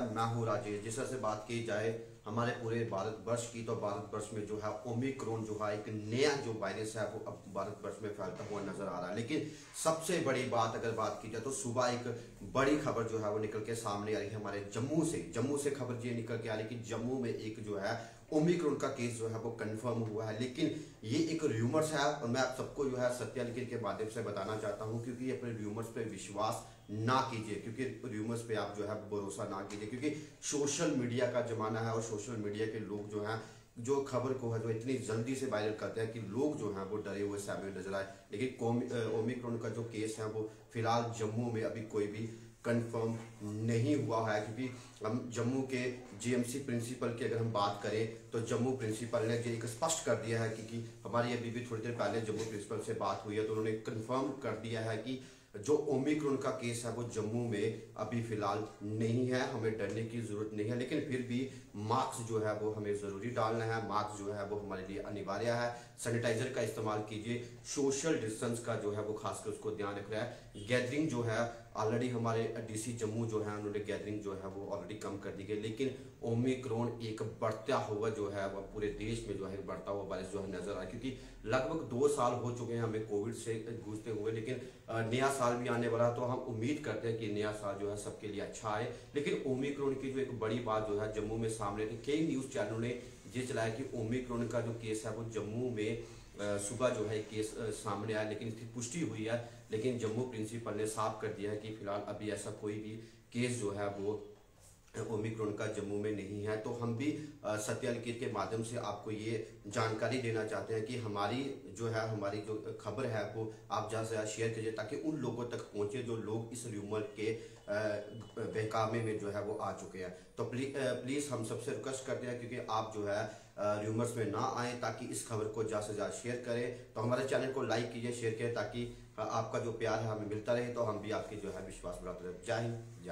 मैं हूँ राजेश। जिस तरह से बात की जाए हमारे पूरे भारत वर्ष की तो भारत वर्ष में जो है ओमिक्रोन जो है, एक नया जो वायरस है, वो अब भारत वर्ष में फैलता हुआ नज़र आ रहा है। लेकिन सबसे बड़ी बात अगर बात की जाए तो सुबह एक बड़ी खबर जो है, वो निकल के सामने आ रही है हमारे जम्मू से। जम्मू से खबर ये निकल के आ रही है कि जम्मू में एक जो है, ओमिक्रोन का केस जो है, वो कंफर्म हुआ है। लेकिन ये एक र्यूमर्स है, और मैं आप सबको जो है सत्या लिखित के माध्यम से बताना चाहता हूँ, क्योंकि अपने र्यूमर्स पे विश्वास ना कीजिए, क्योंकि र्यूमर्स पे आप जो है, भरोसा ना कीजिए, क्योंकि सोशल मीडिया का जमाना है, और सोशल मीडिया के लोग जो हैं, जो खबर को है, जो इतनी जल्दी से वायरल करते हैं कि लोग जो हैं, वो डरे हुए सामने नज़र आए। लेकिन ओमिक्रोन का जो केस है, वो फ़िलहाल जम्मू में अभी कोई भी कंफर्म नहीं हुआ है, क्योंकि हम जम्मू के जीएमसी प्रिंसिपल की अगर हम बात करें तो जम्मू प्रिंसिपल ने एक स्पष्ट कर दिया है क्योंकि हमारी अभी भी थोड़ी देर पहले जम्मू प्रिंसिपल से बात हुई है तो उन्होंने कंफर्म कर दिया है कि जो ओमिक्रोन का केस है, वो जम्मू में अभी फ़िलहाल नहीं है। हमें डरने की ज़रूरत नहीं है, लेकिन फिर भी मास्क जो है, वो हमें ज़रूरी डालना है। मास्क जो है, वो हमारे लिए अनिवार्य है। सैनिटाइजर का इस्तेमाल कीजिए। सोशल डिस्टेंस का जो है, वो खासकर उसको ध्यान रख रहा है। गैदरिंग जो है ऑलरेडी हमारे डीसी जम्मू जो है, उन्होंने गैदरिंग जो है, वो ऑलरेडी कम कर दी गई। लेकिन ओमिक्रोन एक बढ़ता हुआ जो है वह पूरे देश में जो है बढ़ता हुआ वायरस जो है नज़र आया क्योंकि लगभग दो साल हो चुके हैं हमें कोविड से गूंजते हुए, लेकिन नया साल भी आने वाला तो हम उम्मीद करते हैं कि नया साल जो है सबके लिए अच्छा आए। लेकिन ओमिक्रोन की जो एक बड़ी बात जो है, जम्मू में सामने, कई न्यूज़ चैनलों ने ये चलाया कि ओमिक्रोन का जो केस है, वो जम्मू में सुबह जो है केस सामने आया, लेकिन इसकी पुष्टि हुई है। लेकिन जम्मू प्रिंसिपल ने साफ़ कर दिया है कि फ़िलहाल अभी ऐसा कोई भी केस जो है वो ओमिक्रोन का जम्मू में नहीं है तो हम भी सत्यालिखित के माध्यम से आपको ये जानकारी देना चाहते हैं कि हमारी जो है, हमारी जो खबर है वो आप ज़्यादा से ज़्यादा शेयर कीजिए ताकि उन लोगों तक पहुँचे जो लोग इस र्यूमर के बहकामे में जो है वो आ चुके हैं। तो प्लीज़ प्लीज़ हम सबसे रिक्वेस्ट करते हैं क्योंकि आप जो है र्यूमर्स में ना आए ताकि इस खबर को ज़्यादा से ज़्यादा शेयर करें। तो हमारे चैनल को लाइक कीजिए शेयर करें ताकि आपका जो प्यार है हमें मिलता रहे तो हम भी आपकी जो है विश्वास बढ़ाते रहे। जय हिंद, जय